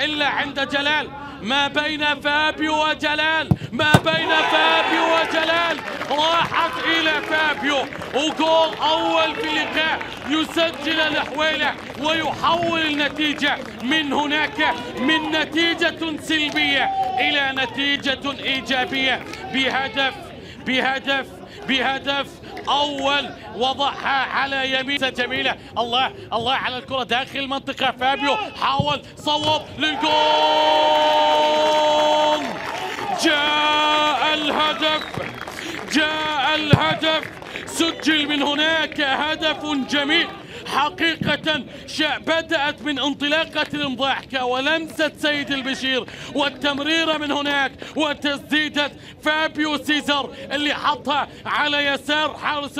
إلا عند جلال. ما بين فابيو وجلال ما بين فابيو وجلال. راحت إلى فابيو وجول أول في اللقاء يسجل الحويلة ويحول النتيجة من هناك من نتيجة سلبية إلى نتيجة إيجابية بهدف بهدف بهدف أول وضعها على يمين جميلة. الله الله على الكرة داخل المنطقة. فابيو حاول صوب للجول جاء الهدف جاء الهدف. سجل من هناك هدف جميل. حقيقة بدأت من انطلاقة المضاحكة ولمسة سيد البشير والتمريرة من هناك وتسديدة فابيو سيزر اللي حطها على يسار حارس